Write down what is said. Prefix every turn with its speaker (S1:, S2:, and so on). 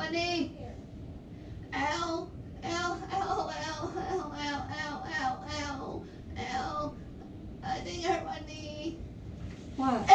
S1: my knee. Ow. Ow, ow, ow, ow, ow, ow, ow, ow, ow. I think I hurt my knee.
S2: What?